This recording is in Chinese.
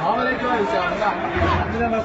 好，那就要讲了，你那个。